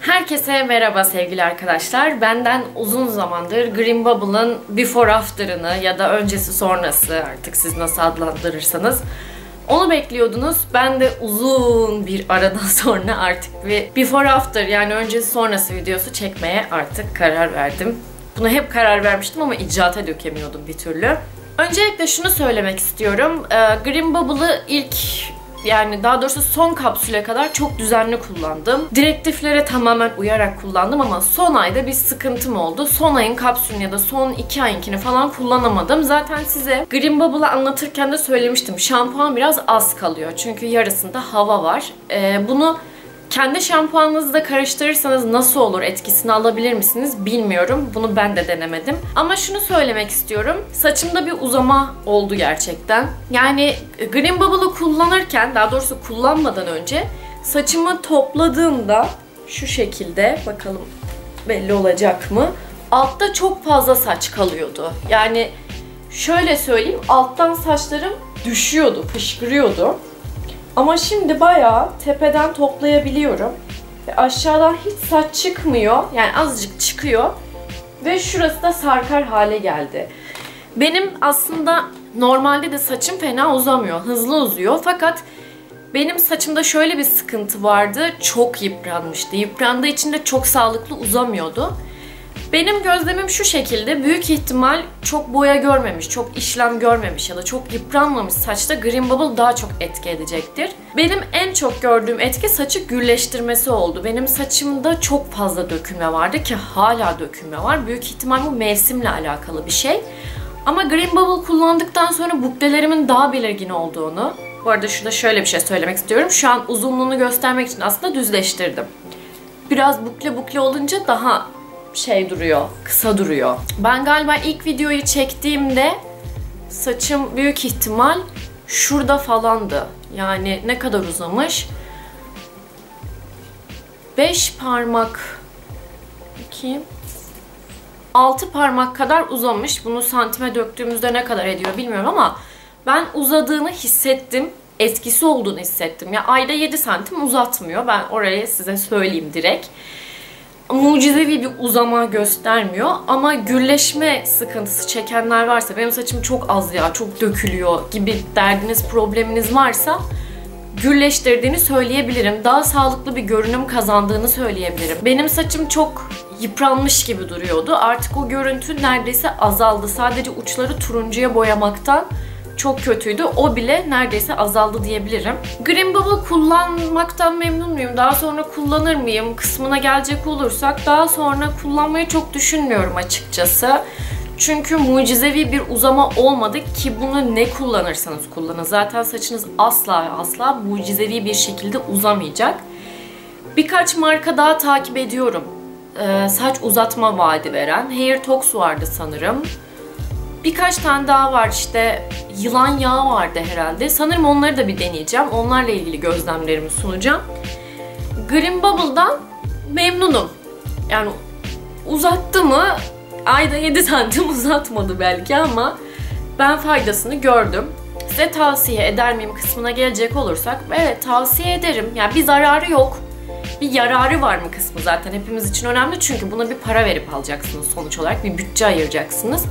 Herkese merhaba sevgili arkadaşlar. Benden uzun zamandır Green Bubble'ın before after'ını ya da öncesi sonrası artık siz nasıl adlandırırsanız onu bekliyordunuz. Ben de uzun bir aradan sonra artık bir before after yani öncesi sonrası videosu çekmeye artık karar verdim. Buna hep karar vermiştim ama icraata dökemiyordum bir türlü. Öncelikle şunu söylemek istiyorum. Ee, Green Bubble'ı ilk yani daha doğrusu son kapsüle kadar çok düzenli kullandım. Direktiflere tamamen uyarak kullandım ama son ayda bir sıkıntım oldu. Son ayın kapsülünü ya da son iki ayınkini falan kullanamadım. Zaten size Green Bubble'ı anlatırken de söylemiştim. Şampuan biraz az kalıyor. Çünkü yarısında hava var. Ee, bunu kendi şampuanınızı da karıştırırsanız nasıl olur etkisini alabilir misiniz bilmiyorum. Bunu ben de denemedim. Ama şunu söylemek istiyorum. Saçımda bir uzama oldu gerçekten. Yani Green Bubble'ı kullanırken daha doğrusu kullanmadan önce saçımı topladığımda şu şekilde bakalım belli olacak mı? Altta çok fazla saç kalıyordu. Yani şöyle söyleyeyim alttan saçlarım düşüyordu, fışkırıyordu. Ama şimdi bayağı tepeden toplayabiliyorum. Ve aşağıdan hiç saç çıkmıyor. Yani azıcık çıkıyor. Ve şurası da sarkar hale geldi. Benim aslında normalde de saçım fena uzamıyor. Hızlı uzuyor. Fakat benim saçımda şöyle bir sıkıntı vardı. Çok yıpranmıştı. Yıprandığı için de çok sağlıklı uzamıyordu. Benim gözlemim şu şekilde. Büyük ihtimal çok boya görmemiş, çok işlem görmemiş ya da çok yıpranmamış saçta Green Bubble daha çok etki edecektir. Benim en çok gördüğüm etki saçı gürleştirmesi oldu. Benim saçımda çok fazla dökülme vardı ki hala dökülme var. Büyük ihtimal bu mevsimle alakalı bir şey. Ama Green Bubble kullandıktan sonra buklelerimin daha belirgin olduğunu, bu arada şurada şöyle bir şey söylemek istiyorum. Şu an uzunluğunu göstermek için aslında düzleştirdim. Biraz bukle bukle olunca daha şey duruyor, kısa duruyor. Ben galiba ilk videoyu çektiğimde saçım büyük ihtimal şurada falandı. Yani ne kadar uzamış? 5 parmak bakayım. 6 parmak kadar uzamış. Bunu santime döktüğümüzde ne kadar ediyor bilmiyorum ama ben uzadığını hissettim. Etkisi olduğunu hissettim. Ya ayda 7 santim uzatmıyor. Ben oraya size söyleyeyim direkt mucizevi bir uzama göstermiyor ama gürleşme sıkıntısı çekenler varsa benim saçım çok az ya çok dökülüyor gibi derdiniz probleminiz varsa gürleştirdiğini söyleyebilirim. Daha sağlıklı bir görünüm kazandığını söyleyebilirim. Benim saçım çok yıpranmış gibi duruyordu. Artık o görüntü neredeyse azaldı. Sadece uçları turuncuya boyamaktan çok kötüydü. O bile neredeyse azaldı diyebilirim. Green Bubble kullanmaktan memnun muyum? Daha sonra kullanır mıyım? Kısmına gelecek olursak daha sonra kullanmayı çok düşünmüyorum açıkçası. Çünkü mucizevi bir uzama olmadı ki bunu ne kullanırsanız kullanın. Zaten saçınız asla asla mucizevi bir şekilde uzamayacak. Birkaç marka daha takip ediyorum. Ee, saç uzatma vaadi veren. Hair Tox vardı sanırım. Birkaç tane daha var işte yılan yağı vardı herhalde. Sanırım onları da bir deneyeceğim. Onlarla ilgili gözlemlerimi sunacağım. Green Bubble'dan memnunum. Yani uzattı mı? Ayda 7 santim uzatmadı belki ama ben faydasını gördüm. Size tavsiye eder miyim kısmına gelecek olursak evet tavsiye ederim. Yani bir zararı yok. Bir yararı var mı kısmı zaten hepimiz için önemli çünkü buna bir para verip alacaksınız sonuç olarak bir bütçe ayıracaksınız.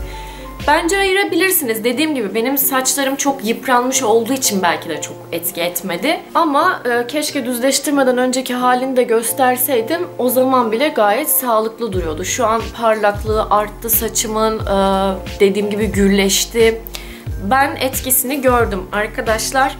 Bence ayırabilirsiniz. Dediğim gibi benim saçlarım çok yıpranmış olduğu için belki de çok etki etmedi. Ama e, keşke düzleştirmeden önceki halini de gösterseydim. O zaman bile gayet sağlıklı duruyordu. Şu an parlaklığı arttı saçımın. E, dediğim gibi gürleşti. Ben etkisini gördüm arkadaşlar.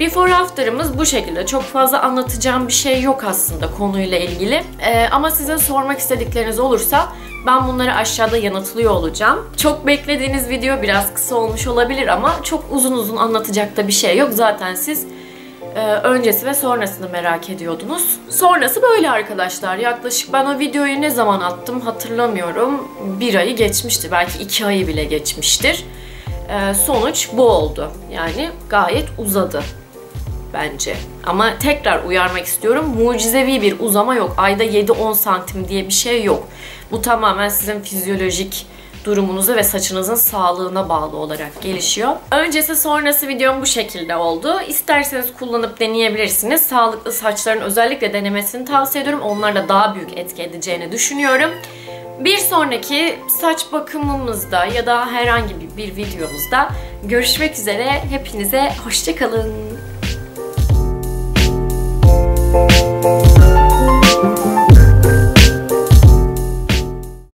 Before after'ımız bu şekilde. Çok fazla anlatacağım bir şey yok aslında konuyla ilgili. Ee, ama sizin sormak istedikleriniz olursa ben bunları aşağıda yanıtlıyor olacağım. Çok beklediğiniz video biraz kısa olmuş olabilir ama çok uzun uzun anlatacak da bir şey yok. Zaten siz e, öncesi ve sonrasını merak ediyordunuz. Sonrası böyle arkadaşlar. Yaklaşık ben o videoyu ne zaman attım hatırlamıyorum. Bir ayı geçmişti. Belki iki ayı bile geçmiştir. E, sonuç bu oldu. Yani gayet uzadı bence. Ama tekrar uyarmak istiyorum. Mucizevi bir uzama yok. Ayda 7-10 santim diye bir şey yok. Bu tamamen sizin fizyolojik durumunuza ve saçınızın sağlığına bağlı olarak gelişiyor. Öncesi sonrası videom bu şekilde oldu. İsterseniz kullanıp deneyebilirsiniz. Sağlıklı saçların özellikle denemesini tavsiye ediyorum. Onlarla daha büyük etki edeceğini düşünüyorum. Bir sonraki saç bakımımızda ya da herhangi bir videomuzda görüşmek üzere. Hepinize hoşçakalın. Thank